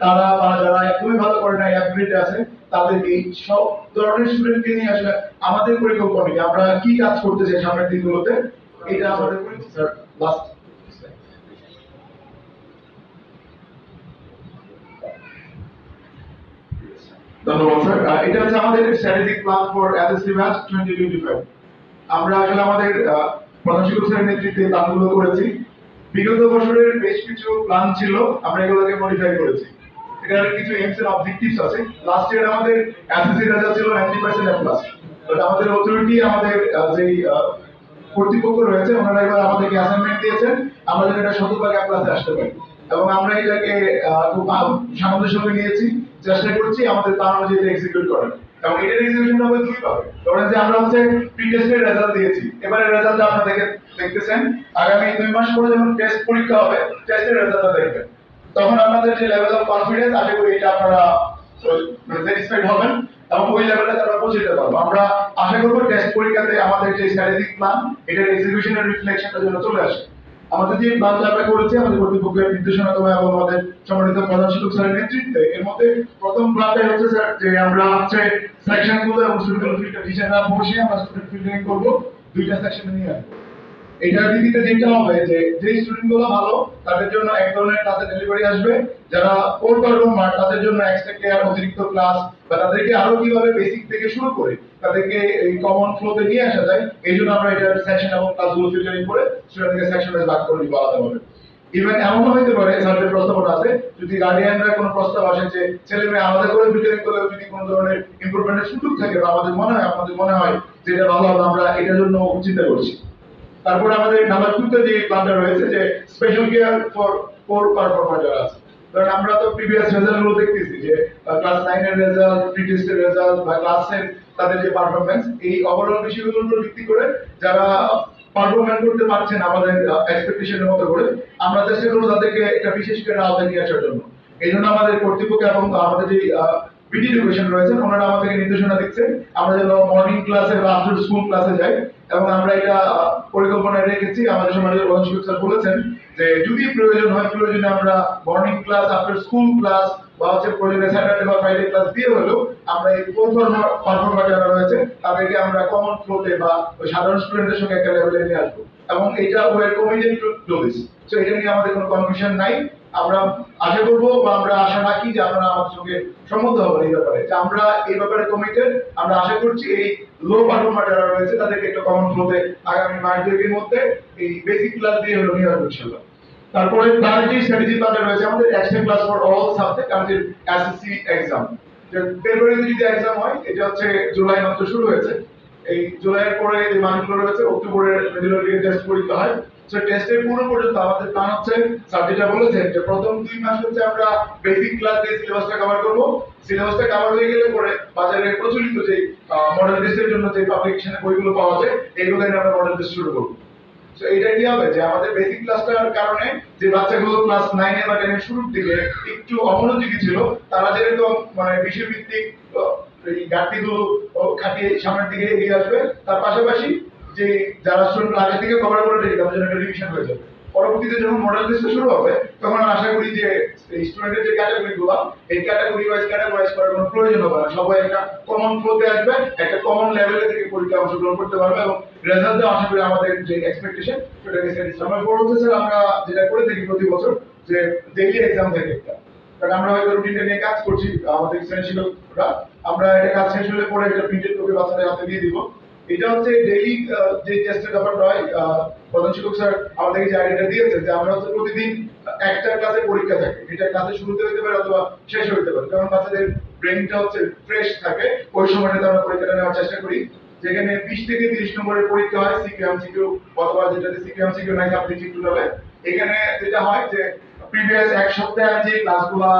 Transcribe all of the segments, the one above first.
তারা বা যারা একদমই ভালো করে না অ্যাপ্রিটে আছে, তাদেরকে সব ধরনের স্টুডেন্টকে নিয়ে আসলে আমাদের পরিকল্পনা আমরা কি কাজ করতে চাই সামনের দিনগুলোতে? এটা আমাদের স্যার লাস্ট ধন্যবাদ স্যার এটা হচ্ছে আমাদের strategic plan for SSC batch 2025 আমরা আসলে আমাদের প্রধান শিক্ষক স্যারের নেতৃত্বে প্ল্যানগুলো করেছি। বিগত বছরের বেশ কিছু প্ল্যান ছিল, আমরা এগুলোকে মডিফাই করেছি। এটার কিছু এইমস এন্ড অবজেক্টিভস আছে। লাস্ট ইয়ার আমাদের এসএসসি রেজাল্ট ছিল 90% এ প্লাস বাট আমাদের অথরিটি আমাদের যেই কর্তৃপক্ষ রয়েছে, ওনারা এবার আমাদেরকে অ্যাসাইনমেন্ট দিয়েছেন। আমরা যেন এটা শতভাগ প্লাসে আসতে পারি। এবং আমরা এটাকে খুব সামঞ্জস্য নিয়েছি। চেষ্টা করছি আমাদের প্ল্যান অনুযায়ী এক্সিকিউট করার। এবং এটার এক্সিকিউশন হবে দুই ভাবে ধরেন যে আমরা হচ্ছে প্রি টেস্টের রেজাল্ট দিয়েছি এবারে রেজাল্টটা আপনারা দেখে দেখতেছেন। আগামী দুই মাস পরে যখন টেস্ট পরীক্ষা হবে টেস্টের রেজাল্টটা দেখবেন। তখন আপনাদের যে লেভেল অফ কনফিডেন্স আশা করি এটা আপনারা স্যাটিসফাইড হবেন এবং ওই লেভেলটাতে আমরা পৌঁছে যেতে পারব। আমরা আশা করব টেস্ট পরীক্ষাতে আমাদের যে স্ট্র্যাটেজিক প্ল্যান এটার এক্সিকিউশনের রিফ্লেকশনটা যেন চলে আসে। আমাদের যে যাত্রা করেছি, আমাদের কর্তৃপক্ষের নির্দেশনা এবং আমাদের সম্মানিত প্রধান শিক্ষক স্যারের নেতৃত্বে, এর মধ্যে প্রথম প্ল্যানটা হচ্ছে স্যার যে আমরা হচ্ছে সেকশনগুলো এবং স্টুডেন্ট ফিল্টার টিচাররা বসে আমরা স্টুডেন্ট ফিল্টারিং করব। দুইটা সেকশনে নিয়ে আসব। এটার ভিত্তিতে যেটা হবে যে যে স্টুডেন্টগুলো ভালো, তাদের জন্য এক ধরনের ক্লাসে ডেলিভারি আসবে। যারা কোর পারফর্মার তাদের জন্য এক্সট্রা কেয়ার অতিরিক্ত ক্লাস বা তাদেরকে আরও কীভাবে বেসিক থেকে শুরু করে তাদেরকে এই কমন ফ্লোতে নিয়ে আসা যায়, এই জন্য আমরা এটার সেকশন এবং ক্লাসগুলো ফিল্টারিং করে স্টুডেন্টকে সেকশন ভাগ করে দিব আলাদাভাবে ইভেন এমন হইতে পারে স্যারদের প্রস্তাবনা আছে, যদি গার্ডিয়ানরা কোনো প্রস্তাব আসে যে ছেলে মেয়ে আলাদা করে ফিল্টারিং করলে যদি কোনো ধরনের ইমপ্রুভমেন্টের সুযোগ থাকে বা আমাদের মনে হয়, আমাদের মনে হয় যে এটা ভালো হবে, আমরা এটার জন্য চিন্তা করছি। তারপর আমাদের নাম্বার টুতে যে প্ল্যানটা রয়েছে যে special care for four performer যারা আছে। কারণ আমরা তো প্রিভিয়াস রেজাল্টগুলো দেখতেছি যে ক্লাস নাইন এর রেজাল্ট প্রি টেস্টের রেজাল্ট বা ক্লাসের তাদের যে পারফরমেন্স এই ওভারঅল বিষয়গুলোর উপর ভিত্তি করে যারা পারফরমেন্স করতে পারছেন আমাদের এক্সপেকটেশনের মতো করে, আমরা চেষ্টা করব তাদেরকে একটা বিশেষ করে আওতায় নিয়ে আসার জন্য। এই জন্য আমাদের কর্তৃপক্ষ এবং আমাদের যে বিডি এডুকেশন রয়েছেন ওনারা আমাদেরকে নির্দেশনা দিচ্ছেন, আমরা যেন মর্নিং ক্লাসে বা আফটার স্কুল ক্লাসে যাই। এবং আমরা এটা পরিকল্পনায় রেখেছি। আমাদের সমাজের প্রধান শিক্ষক স্যার বলেছেন যে যদি প্রয়োজন হয়, প্রয়োজনে আমরা morning class after school class বা হচ্ছে প্রয়োজনে স্যাটারডে বা ফ্রাইডে ক্লাস দিয়ে হলেও আমরা এই পারফর্মার যারা রয়েছে, তাদেরকে আমরা কমন ফ্লোতে বা ওই সাধারণ স্টুডেন্টের সঙ্গে একটা লেভেলে নিয়ে আসব। এবং এটা টু সো এটা নিয়ে আমাদের কোনো কনফিউশন নাই। আমরা আশা করব বা আমরা আশা রাখি যে আপনারা আমাদের সঙ্গে সম্মত হবেন এই ব্যাপারে। যে আমরা এই ব্যাপারে কমিটেড আমরা আশা করছি এই লো পারফর্মার যারা রয়েছে, তাদেরকে একটা কমন ফ্লোতে আগামী মাস দুয়েকের মধ্যে এই বেসিক ক্লাস দিয়ে হলো নিয়ে আসব ইনশাল্লাহ তারপরে প্রায়োরিটি স্ট্র্যাটেজি প্ল্যানে রয়েছে, আমাদের extra class for all subject আমাদের এসএসসি এক্সাম ফেব্রুয়ারিতে যদি এক্সাম হয়, এটা হচ্ছে জুলাই মাত্র শুরু হয়েছে। এই জুলাইয়ের পরে যে মাসগুলো রয়েছে অক্টোবরের মেডিকেল টেস্ট পরীক্ষা হয়। সো টেস্টের পুরো পর্যন্ত আমাদের প্ল্যান হচ্ছে স্যার যেটা বলেছেন যে প্রথম দুই মাস হচ্ছে আমরা বেসিক ক্লাস দিয়ে সিলেবাসটা কভার করব। সিলেবাসটা কভার হয়ে গেলে পরে বাজারে প্রচলিত যে মডেল টেস্টের জন্য যে পাবলিকেশনে বইগুলো পাওয়া যায় দিয়ে আমরা মডেল টেস্ট শুরু করব। তো এটা কি হবে যে আমাদের বেসিক ক্লাসটার কারণে যে বাচ্চাগুলো ক্লাস নাইনে বা টেনের শুরুর দিকে একটু অমনোযোগী ছিল, তারা যেরকম মানে বিষয়ভিত্তিক এই ঘাটতিগুলো খাটিয়ে সামনের দিকে এগিয়ে আসবে, তার পাশাপাশি যে যারা স্টুডেন্ট আগে থেকে কভার করে রেখে তাদের জন্য রিভিশন হয়ে যাবে পরবর্তীতে যখন মডেল টেস্ট শুরু হবে, তখন আশা করি যে স্টুডেন্টের যে ক্যাটাগরি গুলো, এই ক্যাটাগরি ওয়াইজ ক্যাটাগরাইজ করার কোনো প্রয়োজন হবে না। সবাই একটা কমন ফ্লোতে আসবে, একটা কমন লেভেলে থেকে পরীক্ষা অংশগ্রহণ করতে পারবে এবং রেজাল্টে আশা করি আমাদের যে এক্সপেকটেশন সেটাকে স্যাটিসফাই আমরা হচ্ছে স্যার আমরা যেটা করে থাকি প্রতি বছর, যে ডেইলি এক্সাম থাকে একটা। কারণ আমরা হয়তো রুটিনটা নিয়ে কাজ করছি, আমাদের শ্রেণি আমরা এটা কাজ শেষ হলে পরে একটা প্রিন্টেড কপি বাচ্চাদের হাতে দিয়ে দিব। এটা হচ্ছে ডেইলি যে টেস্টের ব্যাপারটা হয় প্রধান শিক্ষক স্যার আমাদেরকে যে আইডিয়াটা দিয়েছে যে আমরা হচ্ছে প্রতিদিন একটা ক্লাসে পরীক্ষা থাকে। এটা ক্লাসে শুরুতে হতে পারে অথবা শেষ হতে পারে। কারণ বাচ্চাদের ব্রেনটা হচ্ছে ফ্রেশ থাকে, ওই সময়টাতে আমরা পরীক্ষাটা নেওয়ার চেষ্টা করি। যেখানে বিশ থেকে তিরিশ নম্বরের পরীক্ষা হয় সিকিউএম সিকিউ অথবা যেটাতে সিকিউএম সিকিউ নাই একটু হবে এখানে যেটা হয় যে প্রিভিয়াস এক সপ্তাহে যে ক্লাসগুলা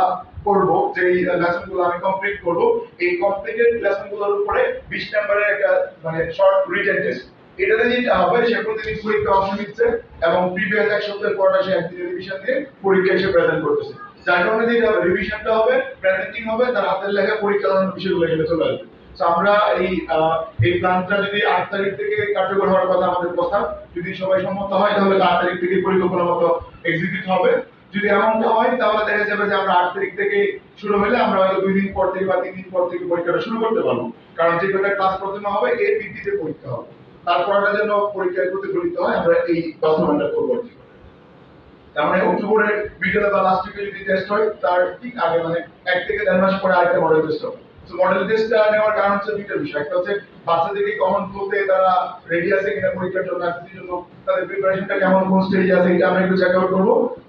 করব যে লেসনগুলো আমি কমপ্লিট করব, এই কমপ্লিটেড লেসনগুলোর উপরে 20 নম্বরের একটা মানে শর্ট রিটেন টেস্ট এটাতে যেটা হবে, সে প্রতিদিন পরীক্ষা অংশ নিচ্ছে এবং প্রিভিয়াস এক সপ্তাহের পড়া সে একদিন রিভিশন দিয়ে পরীক্ষা এসে প্রেজেন্ট করতেছে। যার কারণে যেটা রিভিশনটা হবে প্রেজেন্টিং হবে, তার হাতের লেখা পরীক্ষা বিষয়গুলো এখানে চলে আসবে। আমরা এই এই প্ল্যানটা যদি আট তারিখ থেকে কার্যকর হওয়ার কথা আমাদের কথা যদি সবাই সম্মত হয়, তাহলে আট তারিখ থেকে পরিকল্পনা মতো এক্সিকিউট হবে। যদি এমনটা হয়, তাহলে দেখা যাবে যে আমরা আট তারিখ থেকে শুরু হলে আমরা হয়তো দুই দিন পর থেকে বা তিন দিন পর থেকে পরীক্ষাটা শুরু করতে পারব। কারণ যে কটা ক্লাস প্রথমে হবে এর ভিত্তিতে পরীক্ষা হবে। তারপরটা যেন পরীক্ষায় প্রতিফলিত হয়, আমরা এই বাস্তবায়নটা করব আর কি। তার মানে অক্টোবরের বিকেলে বা লাস্ট উইকে যদি টেস্ট হয়, তার ঠিক আগে মানে এক থেকে দেড় মাস পরে আরেকটা মডেল টেস্ট হবে। মডেল টেস্টটা নেওয়ার কারণ হচ্ছে দুইটা বিষয় একটা হচ্ছে বাচ্চাদেরকে কমন ফ্লোতে তারা রেডি আছে কিনা পরীক্ষার জন্য আসতে জন্য তাদের প্রিপারেশনটা কেমন, কোন স্টেজে আছে এটা আমরা একটু চেক আউট করব।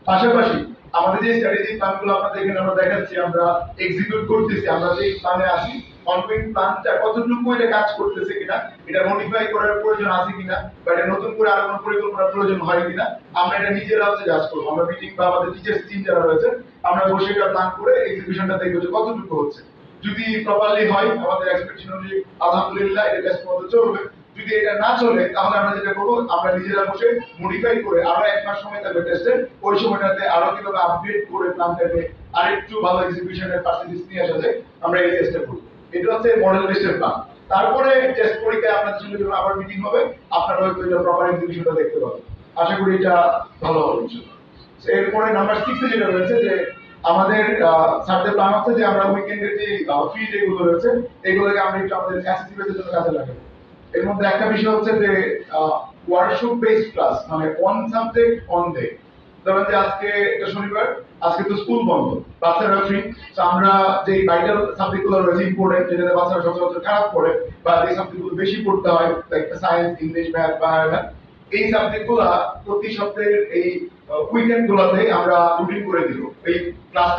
পাশাপাশি আমাদের যে স্ট্র্যাটেজি প্ল্যানগুলো আপনাদের এখানে আমরা দেখাচ্ছি, আমরা এক্সিকিউট করতেছি, আমরা যে প্ল্যানে আছি অনগোয়িং প্ল্যানটা কতটুকু এটা কাজ করতেছে কিনা, এটা মডিফাই করার প্রয়োজন আছে কিনা, বা এটা নতুন করে আরও কোনো পরিকল্পনার প্রয়োজন হয় কিনা, আমরা এটা নিজেরা হচ্ছে জাজ করব। আমরা মিটিং বা আমাদের টিচার্স টিম যারা রয়েছে, আমরা বসে এটা প্ল্যান করে এক্সিকিউশনটা দেখব যে কতটুকু হচ্ছে। যদি প্রপারলি হয়, আমাদের এক্সপেকটেশন অনুযায়ী আলহামদুলিল্লাহ এটা টেস্ট মতো চলবে। যদি এটা না চলে, তাহলে আমরা যেটা করব, আমরা নিজেরা বসে মডিফাই করে আরও এক মাস সময় থাকবে টেস্টের ওই সময়টাতে আরও কীভাবে আপডেট করে প্ল্যানটাকে আরেকটু ভালো এক্সিকিউশনের পার্সেন্টেজ নিয়ে আসা যায়, আমরা এই চেষ্টা করব। এটা হচ্ছে মডেল টেস্টের প্ল্যান তারপরে টেস্ট পরীক্ষায় আপনাদের সঙ্গে যখন আবার মিটিং হবে, আপনারা হয়তো এটা প্রপার এক্সিকিউশনটা দেখতে পাবেন। আশা করি এটা ভালো হবে এরপরে নাম্বার সিক্সে যেটা রয়েছে যে আমাদের স্যারদের প্ল্যান হচ্ছে যে আমরা উইকেন্ডের যে ফ্রি ডে গুলো রয়েছে, এগুলোকে আমরা একটু আমাদের এসএসসি জন্য কাজে লাগাবো। এর মধ্যে একটা বিষয় হচ্ছে যে ওয়ার্কশপ বেসড ক্লাস মানে অন সাবজেক্ট অন ডে ধরেন যে আজকে এটা শনিবার, আজকে তো স্কুল বন্ধ, বাচ্চারা ফ্রি তো আমরা যে ভাইটাল সাবজেক্টগুলো রয়েছে ইম্পর্টেন্ট যেটাতে বাচ্চারা সচরাচর খারাপ পড়ে, বা যে সাবজেক্টগুলো বেশি পড়তে হয় লাইক সায়েন্স ইংলিশ ম্যাথ বা এই সাবজেক্টগুলা প্রতি সপ্তাহের এই উইকেন্ড আমরা রুটিন করে দিব। এই ক্লাস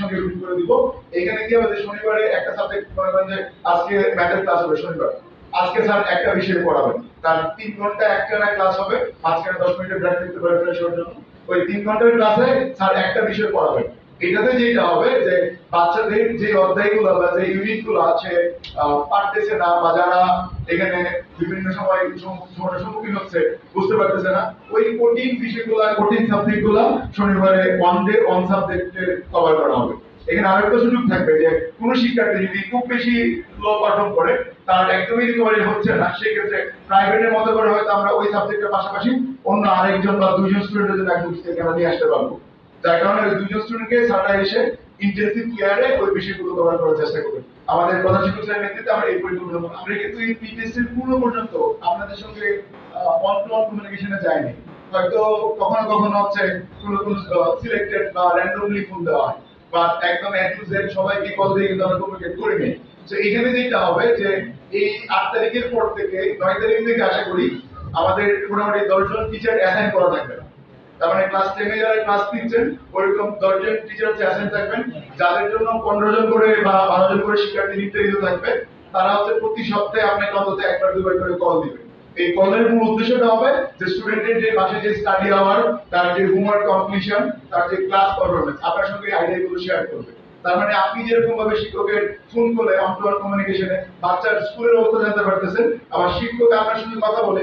সঙ্গে রুটিন করে দিব। এখানে কি হবে শনিবারে একটা সাবজেক্ট মনে করেন যে আজকে ম্যাথের ক্লাস হবে শনিবার। আজকে স্যার একটা বিষয় পড়াবেন। তার তিন ঘণ্টা একটা না ক্লাস হবে। মাঝখানে দশ মিনিটের ব্রেক দিতে পারে ফ্রেশ হওয়ার জন্য। ওই তিন ঘণ্টার ক্লাসে স্যার একটা বিষয় পড়াবেন। এটাতে যেটা হবে যে বাচ্চাদের যে অধ্যায়গুলো বা যে ইউনিটগুলো আছে পারতেছে না বা যারা এখানে বিভিন্ন সময় সমস্যার সম্মুখীন হচ্ছে, বুঝতে পারতেছে না, ওই কঠিন বিষয়গুলো, কঠিন সাবজেক্টগুলো শনিবারে ওয়ান ডে ওয়ান সাবজেক্টে কভার করা হবে। এখানে আরেকটা সুযোগ থাকবে যে, কোন শিক্ষার্থী যদি খুব বেশি লো পারফর্ম করে, তার একদমই রিকভারি হচ্ছে না, সেক্ষেত্রে প্রাইভেটের মতো করে হয়তো আমরা ওই সাবজেক্টের পাশাপাশি অন্য আরেকজন বা দুইজন স্টুডেন্টের জন্য থেকে নিয়ে আসতে পারব। যার কারণে ওই দুইজন স্টুডেন্টকে সারা এসে ইন্টেন্সিভ কেয়ারে ওই বিষয়গুলো কভার করার চেষ্টা করবে আমাদের প্রধান শিক্ষক স্যারের নেতৃত্বে, আমরা এই পরিকল্পনা। আমরা কিন্তু এই পি টেস্টের পূর্ণ পর্যন্ত আপনাদের সঙ্গে ওয়ান টু ওয়ান কমিউনিকেশনে যায়নি হয়তো কখনো কখনো হচ্ছে কোনো কোনো সিলেক্টেড বা র্যান্ডমলি ফোন দেওয়া হয়। বা একদম এ টু জেড সবাইকে কল দিয়ে কিন্তু আমরা কমিউনিকেট করি নি। তো এখানে যেটা হবে যে এই আট তারিখের পর থেকে, নয় তারিখ থেকে আশা করি আমাদের মোটামুটি দশজন টিচার অ্যাসাইন করা থাকবে না। তার মানে ক্লাস টেনে যারা ক্লাস নিচ্ছেন ওইরকম দশজন টিচার হচ্ছে থাকবেন। যাদের জন্য পনেরো জন করে বা বারো জন করে শিক্ষার্থী নির্ধারিত থাকবে, তারা হচ্ছে প্রতি সপ্তাহে আপনাকে অন্তত একবার, দুবার করে কল দিবে। এই কলের মূল উদ্দেশ্যটা হবে যে স্টুডেন্টের যে মাসে যে স্টাডি আওয়ার তার যে হোমওয়ার্ক কমপ্লিশন তার যে ক্লাস পারফরমেন্স আপনার সঙ্গে আইডিয়াগুলো শেয়ার করবে। তার মানে আপনি যেরকম ভাবে শিক্ষকের ফোন করে অন টু কমিউনিকেশনে বাচ্চার স্কুলের অবস্থা জানতে পারতেছেন, আবার শিক্ষক আপনার সঙ্গে কথা বলে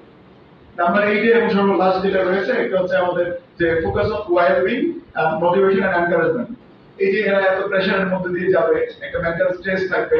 নাম্বার এইটে এবং সর্ব লাস্ট যেটা রয়েছে, এটা হচ্ছে আমাদের যে focus of well being motivation and encouragement এই যে এরা এত প্রেশারের মধ্যে দিয়ে যাবে, একটা মেন্টাল স্ট্রেস থাকবে,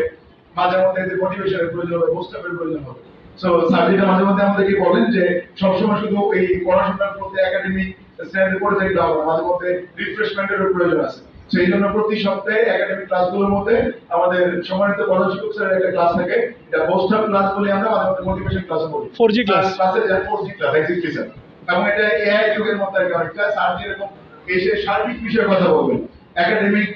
মাঝে মধ্যে যে মোটিভেশনের প্রয়োজন হবে বুস্টাপের প্রয়োজন হবে। সো স্যার যেটা মাঝে মধ্যে আমাদেরকে বলেন যে, সবসময় শুধু এই পড়াশোনার মধ্যে একাডেমিক স্ট্যান্ডে পড়ে থাকলে হবে মাঝে মধ্যে রিফ্রেশমেন্টেরও প্রয়োজন আছে। সেই জন্য প্রতি সপ্তাহে একাডেমিক ক্লাসগুলোর মধ্যে আমাদের সম্মানিত প্রধান শিক্ষক স্যারের একটা ক্লাস থাকে। এটা পোস্টার ক্লাস বলে আমরা মধ্যে মোটিভেশন ক্লাস বলি। 4G class। ক্লাসে যায় 4G ক্লাস এক্স্যাক্টলি স্যার এবং এটা এআই যুগের মধ্যে একটা অনেকটা স্যার যেরকম এসে সার্বিক বিষয়ে কথা বলবেন। Academic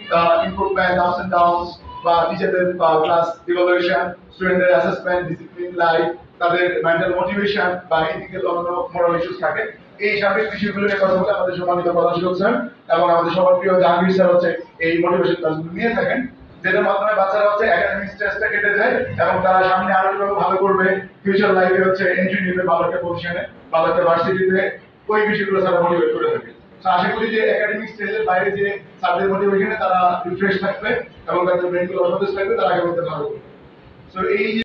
improvement ups and downs বা টিচারদের ক্লাস ইভালুয়েশন স্টুডেন্টদের অ্যাসেসমেন্ট ডিসিপ্লিন লাইফ তাদের মেন্টাল মোটিভেশন বা এদিকে অন্য মোরাল ইস্যুস থাকে। এই সার্বিক বিষয়গুলো নিয়ে কথা বলে আমাদের সম্মানিত প্রধান শিক্ষক স্যার এবং আমাদের সবার প্রিয় জাহাঙ্গীর স্যার হচ্ছে এই মোটিভেশন ক্লাসগুলো নিয়ে থাকেন যেটার মাধ্যমে বাচ্চারা হচ্ছে একাডেমিক স্ট্রেসটা কেটে যায় এবং তারা সামনে আরও কীভাবে ভালো করবে ফিউচার লাইফে হচ্ছে এন্ট্রি নেবে ভালো একটা পজিশনে ভালো একটা ভার্সিটিতে ওই বিষয়গুলো তারা মোটিভেট করে থাকে। আশা করি যে একাডেমিক স্টেজের বাইরে যে স্যারদের মোটিভেশনে তারা রিফ্রেশ থাকবে এবং তাদের ব্রেনগুলো সতেজ থাকবে, তারা আগামীতে ভালো করবে। তো এই